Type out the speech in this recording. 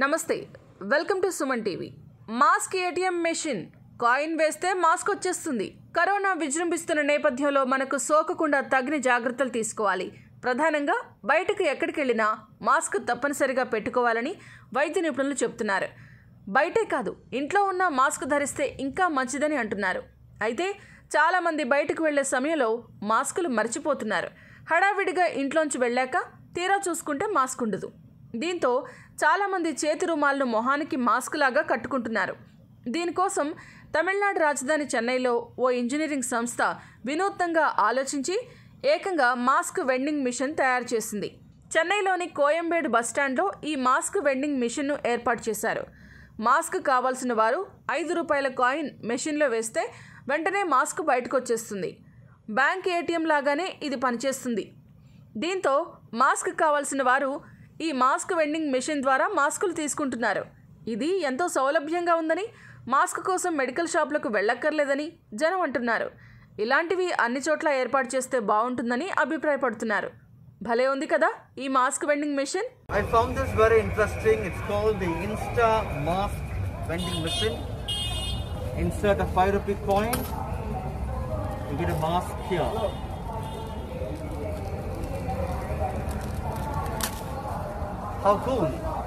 నమస్తే welcome to Suman TV. Mask ATM machine. Coin వేస్తే mask వచ్చేస్తుంది. కరోనా విజృంభిస్తున్న నేపథ్యంలో మనకు సోకకుండా తగిన జాగ్రత్తలు తీసుకోవాలి. ప్రధానంగా బయటకు ఎక్కడికి వెళ్ళినా మాస్క్ తప్పనిసరిగా పెట్టుకోవాలని వైద్య నిపుణులు చెప్తున్నారు బయటే కాదు ఇంట్లో ఉన్న మాస్క్ ధరిస్తే ఇంకా మంచిదని అంటున్నారు. అయితే చాలామంది బయటకు వెళ్ళే సమయంలో మాస్కులు మర్చిపోతున్నారు. హడావిడిగా ఇంట్లోంచి వెళ్ళాక తీరా చూసుకుంటే మాస్క్ ఉండదు. దీంతో చాలామంది చేతి రుమాలను మొహానికి మాస్క్ లాగా కట్టుకుంటున్నారు. దీనికోసం తమిళనాడు రాజధాని చెన్నైలో ఓ ఇంజనీరింగ్ సంస్థ వినూత్నంగా ఆలోచించి ఏకంగా మాస్క్ వెండింగ్ మిషన్ తయారు చేసింది. చెన్నైలోని కోయంబేడు బస్టాండ్లో ఈ మాస్క్ వెండింగ్ మిషన్ను ఏర్పాటు చేశారు. మాస్క్ కావాల్సిన వారు ఐదు రూపాయల కాయిన్ మెషిన్లో వేస్తే వెంటనే మాస్క్ బయటకు వచ్చేస్తుంది బ్యాంక్ ఏటీఎం లాగానే ఇది పనిచేస్తుంది. దీంతో మాస్క్ కావాల్సిన వారు ఈ మాస్క్ వెండింగ్ మెషిన్ ద్వారా మాస్కులు తీసుకుంటున్నారు. ఇది ఎంతో సౌలభ్యంగా ఉందని మాస్క్ కోసం మెడికల్ షాపులకు వెళ్ళక్కర్లేదని జనం అంటున్నారు. ఇలాంటివి అన్ని చోట్ల ఏర్పాటు చేస్తే బాగుంటుందని అభిప్రాయపడుతున్నారు. భలే ఉంది కదా ఈ mask vending machine? I found this very interesting it's called the insta mask vending machine insert a 5 rupee coin. You get a mask here. How cool!